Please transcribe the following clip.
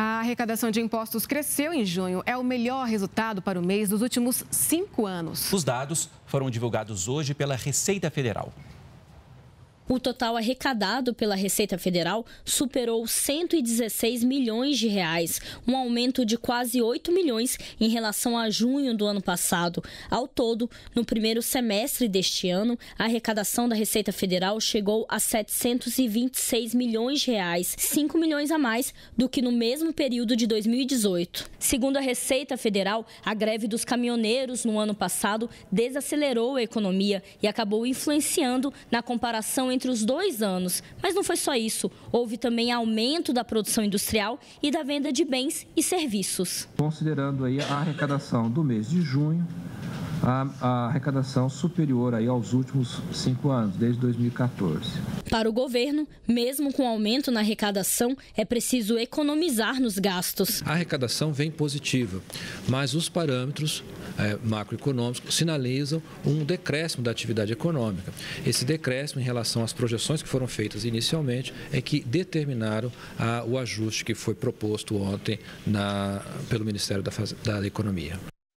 A arrecadação de impostos cresceu em junho. É o melhor resultado para o mês dos últimos cinco anos. Os dados foram divulgados hoje pela Receita Federal. O total arrecadado pela Receita Federal superou 116 milhões de reais, um aumento de quase 8 milhões em relação a junho do ano passado. Ao todo, no primeiro semestre deste ano, a arrecadação da Receita Federal chegou a 726 milhões de reais, 5 milhões a mais do que no mesmo período de 2018. Segundo a Receita Federal, a greve dos caminhoneiros no ano passado desacelerou a economia e acabou influenciando na comparação entre entre os dois anos. Mas não foi só isso. Houve também aumento da produção industrial e da venda de bens e serviços. Considerando aí a arrecadação do mês de junho, a, a, arrecadação superior aí aos últimos cinco anos, desde 2014. Para o governo, mesmo com aumento na arrecadação, é preciso economizar nos gastos. A arrecadação vem positiva, mas os parâmetros é, macroeconômicos sinalizam um decréscimo da atividade econômica. Esse decréscimo em relação às projeções que foram feitas inicialmente é que determinaram a, o ajuste que foi proposto ontem na, pelo Ministério da, da Economia.